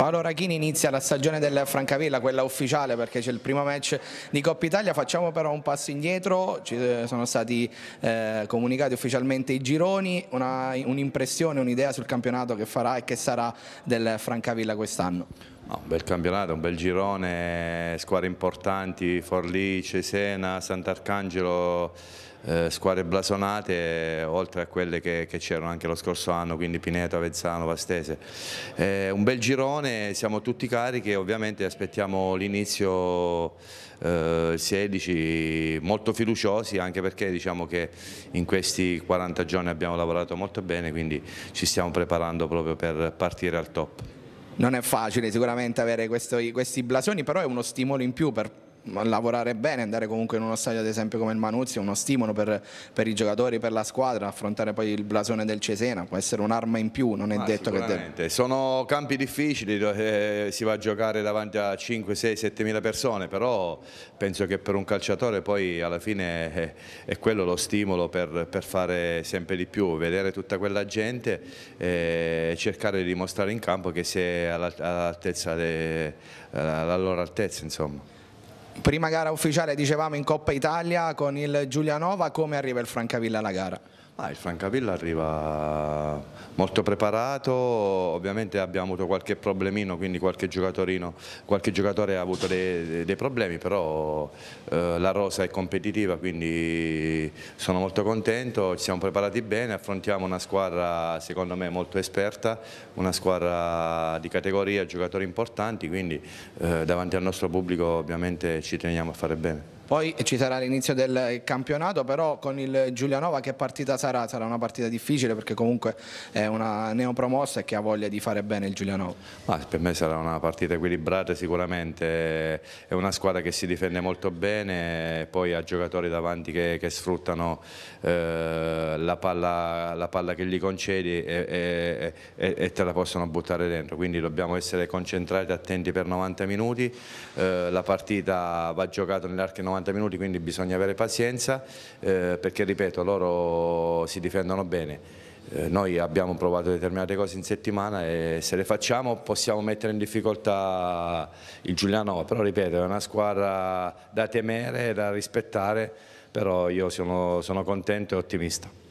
Paolo Rachini inizia la stagione del Francavilla, quella ufficiale perché c'è il primo match di Coppa Italia, facciamo però un passo indietro, ci eh, sono stati eh, comunicati ufficialmente i gironi, un'impressione, un un'idea sul campionato che farà e che sarà del Francavilla quest'anno. No, un bel campionato, un bel girone, squadre importanti, Forlì, Cesena, Sant'Arcangelo, eh, squadre blasonate, oltre a quelle che, c'erano anche lo scorso anno, quindi Pineto, Avezzano, Vastese. Eh, un bel girone, siamo tutti carichi e ovviamente aspettiamo l'inizio eh, 16 molto fiduciosi anche perché diciamo che in questi 40 giorni abbiamo lavorato molto bene, quindi ci stiamo preparando proprio per partire al top non è facile sicuramente avere questo, questi blasoni, però è uno stimolo in più per lavorare bene, andare comunque in uno stadio ad esempio come il Manuzzi è uno stimolo per, per, i giocatori, per la squadra, affrontare poi il blasone del Cesena, può essere un'arma in più, non è ah, detto che deve. Sono campi difficili eh, si va a giocare davanti a 5, 6, 7 mila persone, però penso che per un calciatore poi alla fine è, è quello lo stimolo per, per, fare sempre di più, vedere tutta quella gente e cercare di dimostrare in campo che sei all'altezza, alla loro altezza insomma. Prima gara ufficiale dicevamo in Coppa Italia con il Giulianova, come arriva il Francavilla alla gara? Ah, il Francavilla arriva molto preparato, ovviamente abbiamo avuto qualche problemino, quindi qualche, qualche giocatore ha avuto dei, dei problemi, però eh, la rosa è competitiva, quindi sono molto contento, ci siamo preparati bene, affrontiamo una squadra secondo me molto esperta, una squadra di categoria, giocatori importanti, quindi eh, davanti al nostro pubblico ovviamente ci teniamo a fare bene. Poi ci sarà l'inizio del campionato, però con il Giulianova che partita sarà? Sarà una partita difficile perché comunque è una neopromossa e che ha voglia di fare bene il Giulianova. Ma per me sarà una partita equilibrata sicuramente, è una squadra che si difende molto bene, poi ha giocatori davanti che, che sfruttano eh, la, palla, la, palla, che gli concedi e, e, e, te la possono buttare dentro, quindi dobbiamo essere concentrati, attenti per 90 minuti, eh, la partita va giocata nell'arco 90 90 minuti, quindi bisogna avere pazienza eh, perché, ripeto, loro si difendono bene. Eh, noi abbiamo provato determinate cose in settimana e se le facciamo possiamo mettere in difficoltà il Giulianova, però ripeto è una squadra da temere, da rispettare, però io sono, sono contento e ottimista.